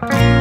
Bye.